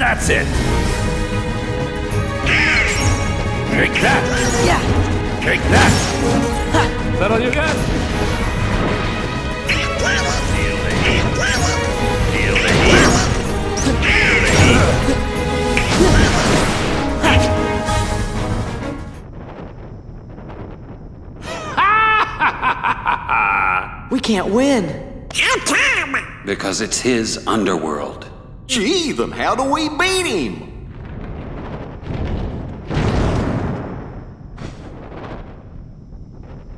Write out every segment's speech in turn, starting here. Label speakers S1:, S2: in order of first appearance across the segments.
S1: That's it. Take that.
S2: Yeah.
S1: Take that. Is that all you got? Feel the heat.
S2: We can't win.
S3: Because it's his underworld.
S4: Gee, then how do we beat him?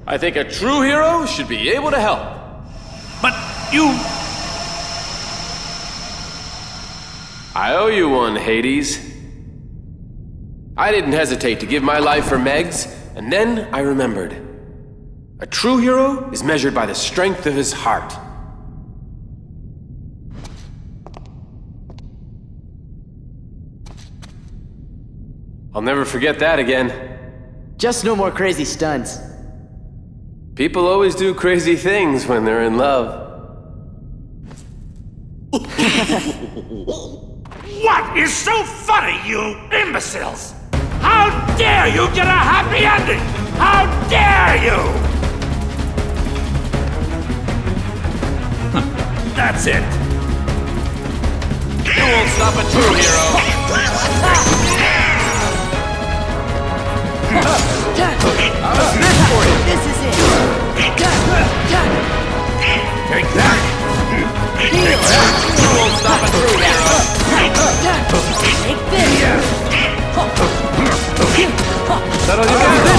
S5: I think a true hero should be able to help.
S1: But you.
S5: I owe you one, Hades. I didn't hesitate to give my life for Meg's, and then I remembered. A true hero is measured by the strength of his heart. I'll never forget that again.
S2: Just no more crazy stunts.
S5: People always do crazy things when they're in love.
S1: What is so funny, you imbeciles? How dare you get a happy ending? How dare you? That's it.
S5: You won't stop a true hero.
S2: This is it.
S1: Take that.
S5: You won't stop true hero.
S2: Take this.
S5: That'll this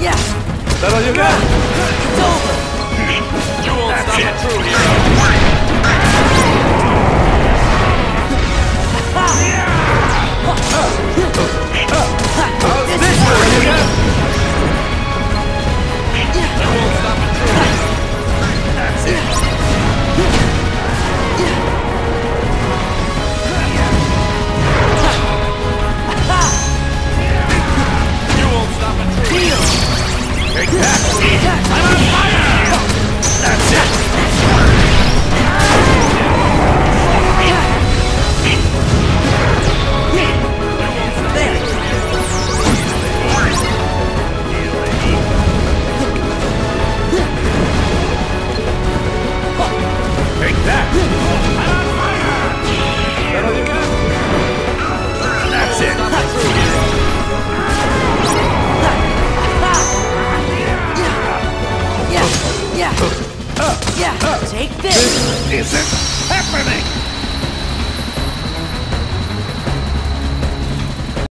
S2: Yeah.
S5: That'll do this.
S2: It's over.
S5: You won't
S1: That's
S5: stop
S1: it.
S5: a true hero. How's this you? You won't stop true hero.
S1: That's it. Take that. I'm on fire.
S5: This.
S1: That's it.
S2: Yeah. Yeah. Yeah. Take this.
S1: Is it?